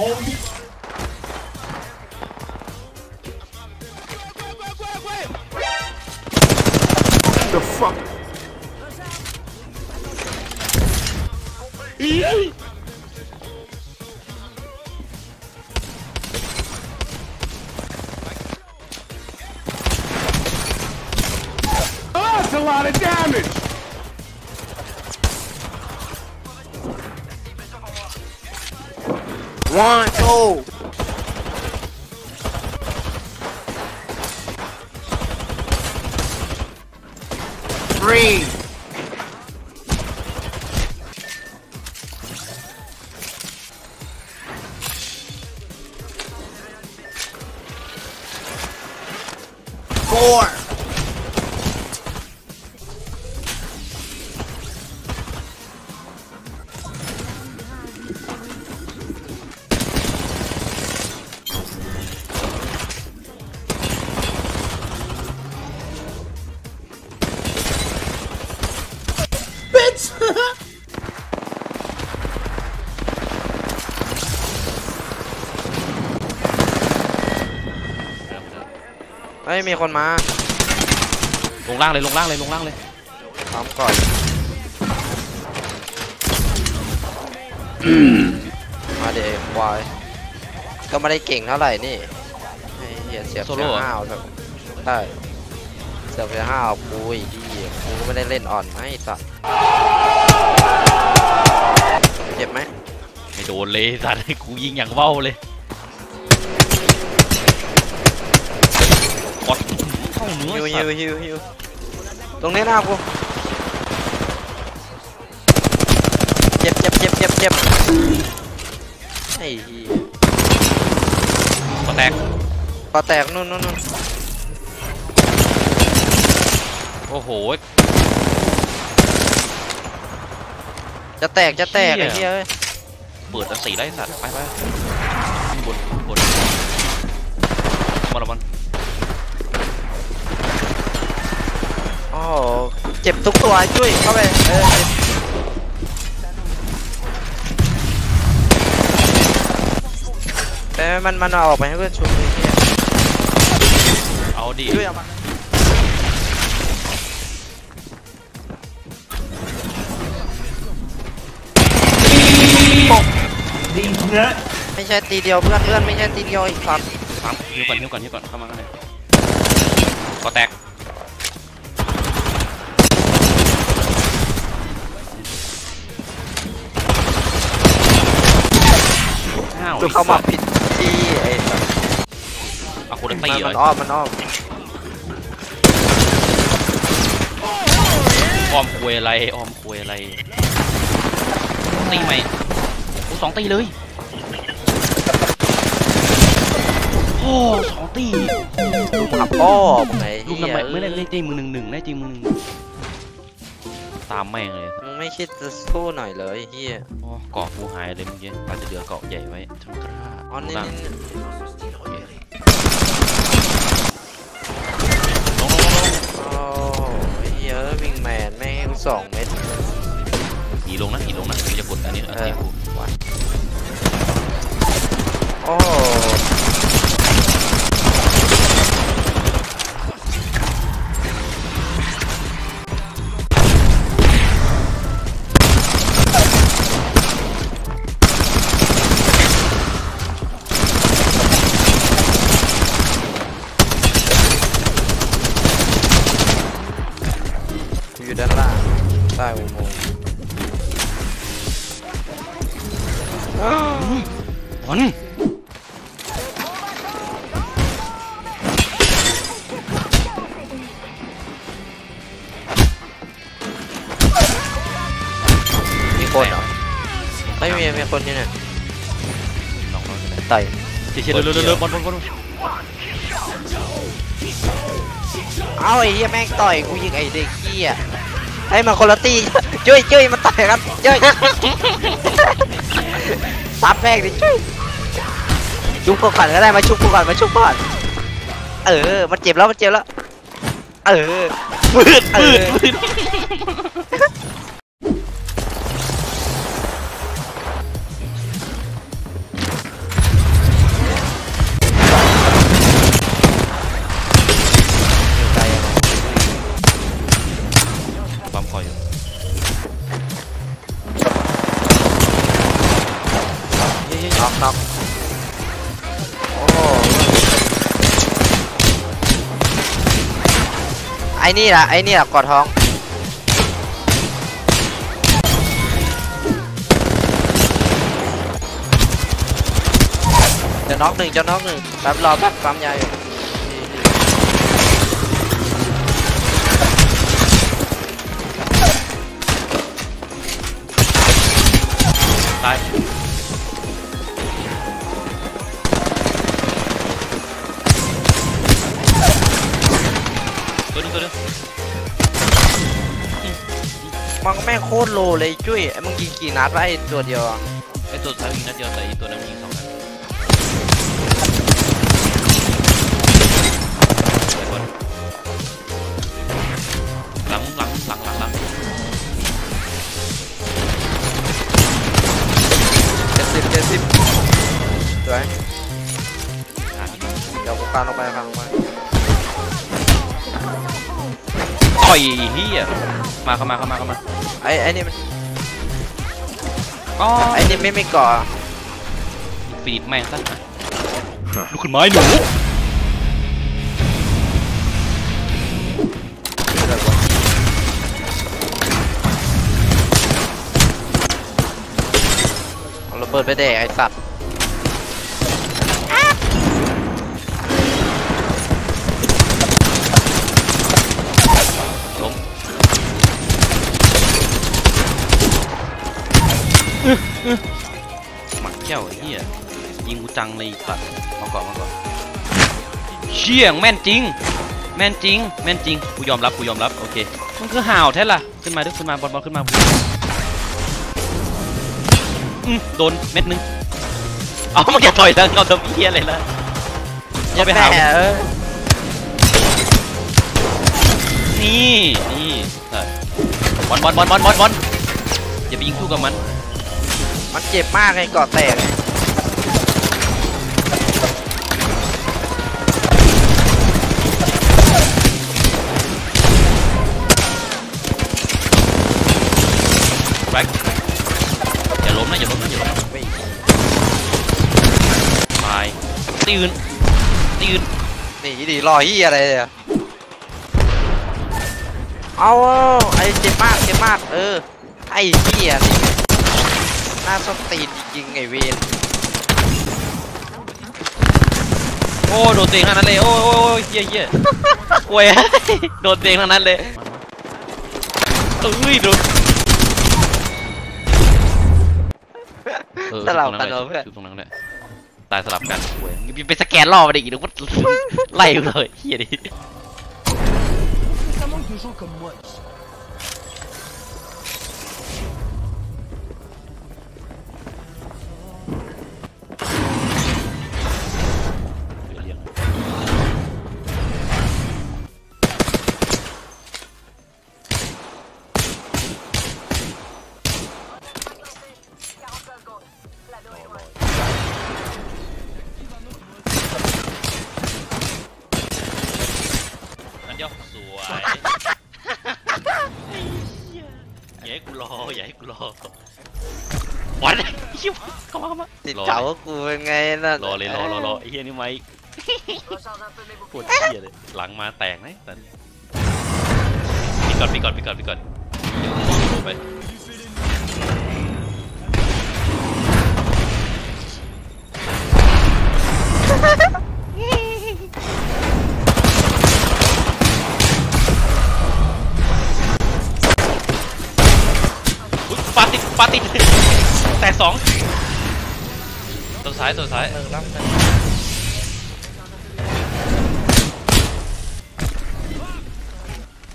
homie. The fuck? Oh, that's a lot of damage! One, two. Three. เฮ้ยมีคนมาลงล่างเลยลงล่างเลยลงล่างเลยพร้อมก่อนมาเดี๋ยวควายก็ไม่ได้เก่งเท่าไหร่นี่ไอ้เหี้ยเสียบโซเสีโล่ยเหรอห้าวเถอะใช่เสียบเสียห้าวกูอีกที่กูก็ไม่ได้เล่นอ่อนนะไอ้สัตว์เจ็บไหมไม่โดนเลยสัตว์ให้กูยิงอย่างเบ้าเลย ฮิวสัฮิตวว์ฮิวฮิวตรงนี้หน้ากูเจ็บเจ็บเจ็บเจ็บเจ็บไอ้เหี้ยก็แตกปอแตกนู่นนู่นนู่นโอ้โห จะแตกจะแตกไอ้เหี้ยเอ้ยเปิดอันสีไล่สัตว์ไปไปบนบนมาละมัน เจ็บทุกตัวจุ้ยเข้าไปเออเอ้ยมันมันเอาออกไปให้เพื่อนชุบเลยเหี้ยเอาดิจุ้ยเอามาดีเนื้อไม่ใช่ตีเดียวเพื่อนเพื่อนไม่ใช่ตีเดียวอีกครับสามฮิวก่อนฮิวก่อนฮิวก่อนเข้ามาข้างในก็แตก อ้าวเข้ามาผิดที่ไอ้สัสเอาคนละมัตีนเหรมันออ้อมมันอ้อมอ้อมคุยอะไรอ้อมคุยอะไรตีใหม่โอ้สองตีเลยโอ้สองตีลูกขับอ้อมไงลูกเหี้ทำไมยไม่ได้ได้ตีมือหนึ่งหนึ่งได้ตีมือหนึ่ง ตามแม่งเลยมึงไม่คิดจะสู้หน่อยเลยเฮียโอ้เกาะกูหายเลยเมื่อกี้อาจจะเหลือเกาะใหญ่ไว้ทุกคราอ๋อนี่ล่างนี่ลงลงลงลงโอ้เฮียวิงแมนแม่งสองเม็ดหนีลงนะหนีลงนะกูจะกดอันนี้อันนี้กูโอ้ มีคนเหรอไม่มีมีคนอยู่เนี่ยลองลองกันเลยไต่เชี่ยเชี่ยเร็วเร็วเร็วเร็วบอลบอลบอลเอาไอ้เหี้ยแม่งต่อยกูยิงไอ้เด็กเหี้ยไอ้มันคนละตีจุ้ยจุ้ยมันต่อยกันจุ้ยซับแม่งดิจุ้ย ชุบก่อนก็ได้มาชุบก่อนมาชุบก่อน เออ มันเจ็บแล้วมันเจ็บแล้ว เออมืดมืดมืดปั๊มคอยอยู่น็อกน็อก อ้นี่ล่ะไอ้นี่ล่ะกอดท้องจะน็อกหนึ่งจะน็อกหนึ่งแป๊บรอแป๊บปั๊มยาอยู่ คตรโลเลยจุ้ยไอ้มึงยิงกี่นัดวะไอตัวเดียวอะไอตัวท้ายยิงนัดเดียวแต่อีกตัวนั้นยิงสองนัดไปบนหลังหลังหลังหลังหลังเจ็ดสิบเจ็ดสิบสวยขาดอีกเดี๋ยวกูการลงไปการลงไปต่อยเฮียมาเข้ามาเข้ามาเข้ามา ไอ้ไอ้นี่มันอ๋อไอ้นี่ไม่ไม่เกาะฟีดแม่งซะลูกขึ้นไม้หนูเอาระเบิดไปแดกไอ้สัตว์ หมักแก้วไอ้เหี้ยยิงกูจังเลยอีกสัตว์มาก่อนมาก่อนเชี่ยงแม่นจริง แม่นจริง แม่นจริงกูยอมรับกูยอมรับโอเคมันคือห่าวแท้ล่ะขึ้นมาด้วยขึ้นมาบอลบอลขึ้นมาอืมโดนเม็ดนึงเอามันจะต่อยทางเขาทำเหี้ยอะไรล่ะอย่าไปหาแม่เออนี่นี่บอลบอลบอลบอลบอลบอลอย่าไปยิงสู้กับมัน มันเจ็บมากไอ้เกาะแตกแบกอย่าล้มนะอย่าล้มนะอย่าล้มนะไม่ตายตื่นตื่นหนีดิรอเฮียอะไรเนี่ยเอาไอ้เจ็บมากเจ็บมากเออไอ้เฮียนี่ห น้าส้นตีนจริงๆไอ้เวนโอ้โดนเตงทั้งนั้นเลยโอ้ยโอ้ยโอ้ยเหี้ยเหี้ยโว้ยโดนเตงทั้งนั้นเลยเอ้ยโดนเออสลับตรงกันเลเหรอยเพื่อนตรงนั้นเลยตายสลับกันโว้ยมีไปสแกนรอบมาดิอีกนึกว่าไล่กูเลยเฮียดิเวยอย่าให้กูรออย่าให้กูรอบอลชิวเข้ามาเข้ามาติดรอเก่าเลยก็กูเป็นไงนั่นรอเลยรอรอรอไอ้เฮียนี่ไหมปวดเฮียเลยหลังมาแตกนะแต่ปีก่อนปีก่อนปีก่อนปีก่อนเดี๋ยวโทรไป ปาติดปาติดแตกสองตัวซ้ายตัวซ้ายหนึ่งรับหนึ่ง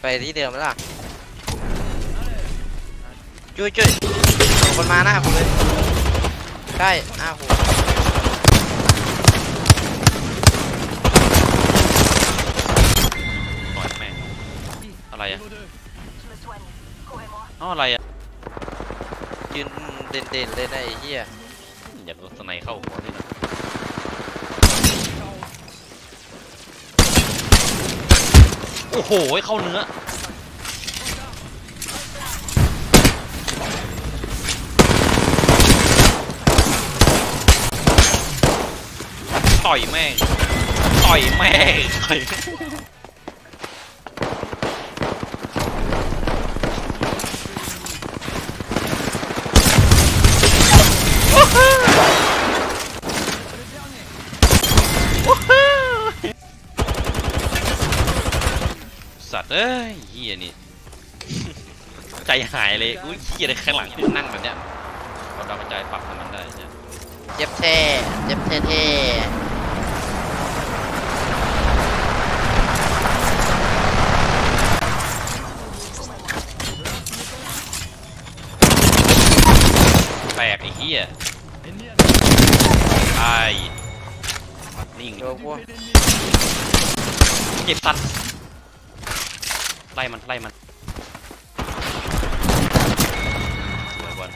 ไปที่เดิมไหมล่ะจุ้ยจุ้ยส่งคนมาหน้าผมเลยใกล้หน้าผมปล่อยแม่งอะไรอะเอ้าอะไรอะยื นเด่นๆเลยนะไอ้เหี้ยอยากโดนสไนเข้าหัวด้วยนะโอ้โหเข้าเนื้อต่อยแม่งต่อยแม่ง ยสัตว์เอ้ยเฮียนี่ ใจหายเลยอุ้ยเฮียเลยข้างหลังนั่งแบบเนี้ยเราดาวกระจายปรับให้มันได้เนี่ยเจ็บแท้เจ็บแท้เท่แปลกไอ้เหี้ยตายนิ่งโดนพวกเก็บสัตว์ ไล่มันไล่มันสวยบอล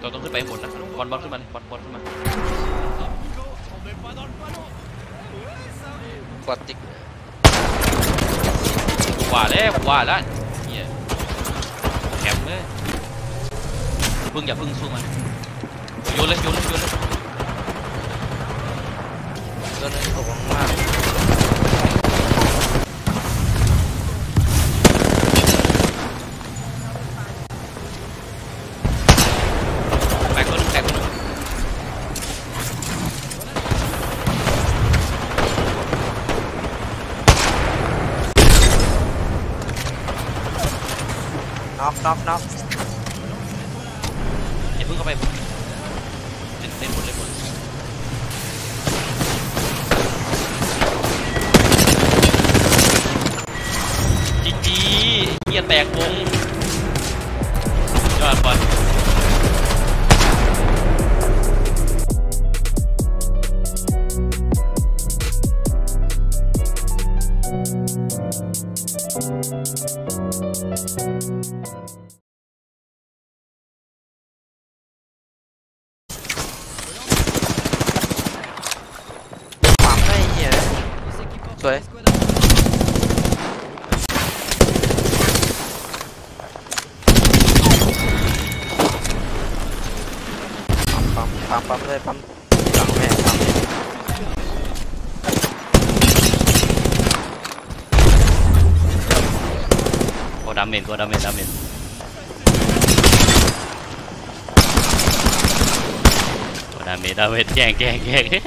เราต้องขึ้นไปให้หมดนะบอลบอลขึ้นมาเลยบอลบอลขึ้นมากดติ๊กว่าแล้วว่าแล้วเหี้ยแคมเลยพึ่งอย่าพึ่งสู้มันโยนเลยโยนเลยโยนเลยโดนตกมากแต น็อกน็อกน็อกอย่าพึ่งเข้าไปเล่นเล่นหมดเล่นหมดจีจีเหี้ยแตกวง tuệ bấm bấm bấm đây bấm bấm mẹ bấm có đam mệt có đam mệt đam mệt có đam mệt đam mệt แกงแกงแกง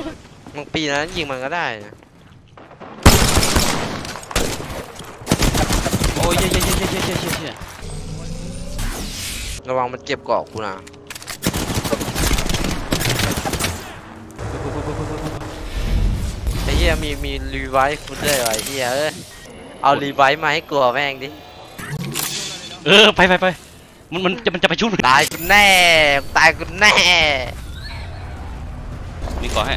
มึงปีนั้นยิงมันก็ได้นะ ยเย้ยเยยยยยระวังมันเจ็บกาะกูนะไอ้เหี้ยมีมีรีไวฟ์กูด้วยไอ้เหี้ยเออเอารีไวฟ์มาให้กลัวแม่งดิเออไปไปไปมันมันจะมันจะไปชุบตายคุณแน่ตายคุณแน่มีเกอให้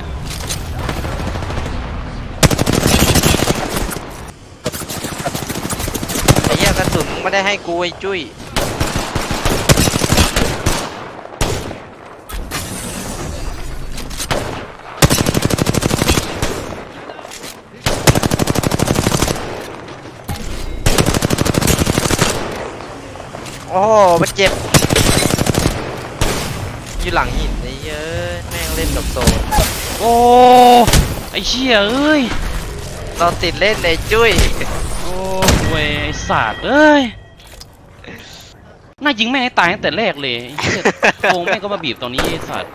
ไม่ได้ให้กูไอ้จุ้ยโอ้โหมันเจ็บ อยู่หลังหินไอ้เหี้ยเอ้ยแม่งเล่นกับโซนโอ้ไอเชี่ยเอ้ยเราติดเล่นในจุ้ยโอ้ เวยไอสัตว์เอ้ยน่ายิงแม่งให้ตายตั้งแต่แรกเลยไอ้เหี้ยโกงแม่งก็มาบีบตรงนี้ไอสัตว์